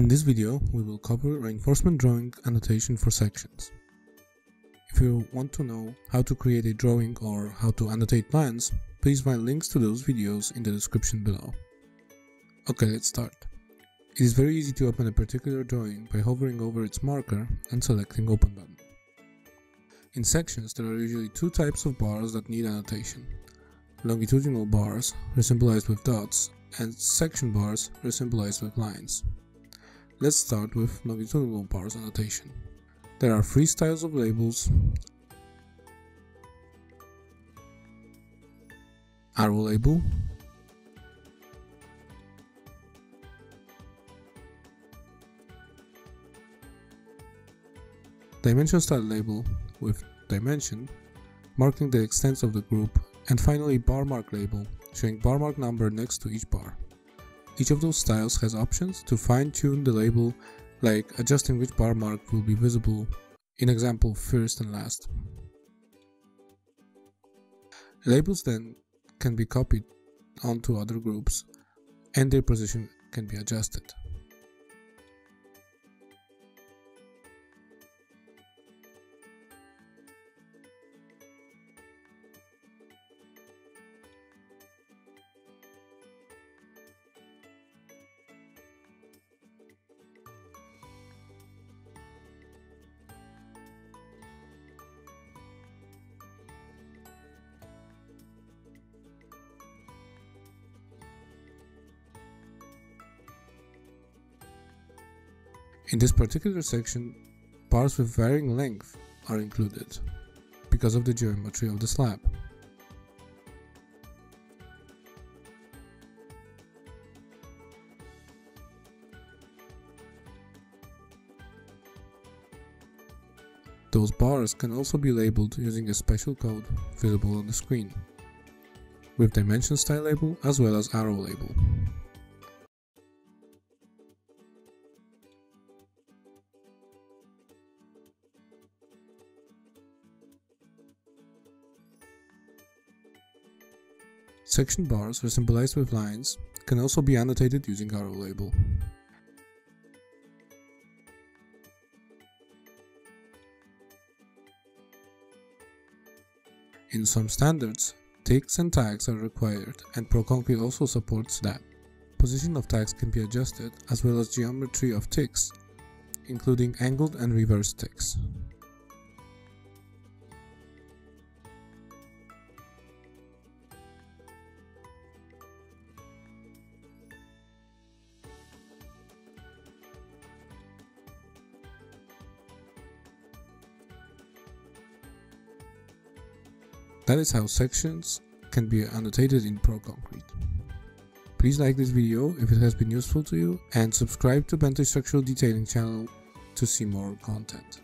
In this video, we will cover reinforcement drawing annotation for sections. If you want to know how to create a drawing or how to annotate lines, please find links to those videos in the description below. Okay, let's start. It is very easy to open a particular drawing by hovering over its marker and selecting Open button. In sections, there are usually two types of bars that need annotation. Longitudinal bars, symbolized with dots, and section bars, symbolized with lines. Let's start with longitudinal bars annotation. There are three styles of labels. Arrow label, dimension style label with dimension, marking the extent of the group, and finally bar mark label, showing bar mark number next to each bar. Each of those styles has options to fine-tune the label, like adjusting which bar mark will be visible, in example first and last. Labels then can be copied onto other groups, and their position can be adjusted. In this particular section, bars with varying length are included because of the geometry of the slab. Those bars can also be labeled using a special code visible on the screen, with dimension style label as well as arrow label. Section bars, are symbolized with lines, can also be annotated using arrow label. In some standards, ticks and tags are required and ProConcrete also supports that. Position of tags can be adjusted as well as geometry of ticks, including angled and reversed ticks. That is how sections can be annotated in ProConcrete. Please like this video if it has been useful to you and subscribe to Bentley Structural Detailing channel to see more content.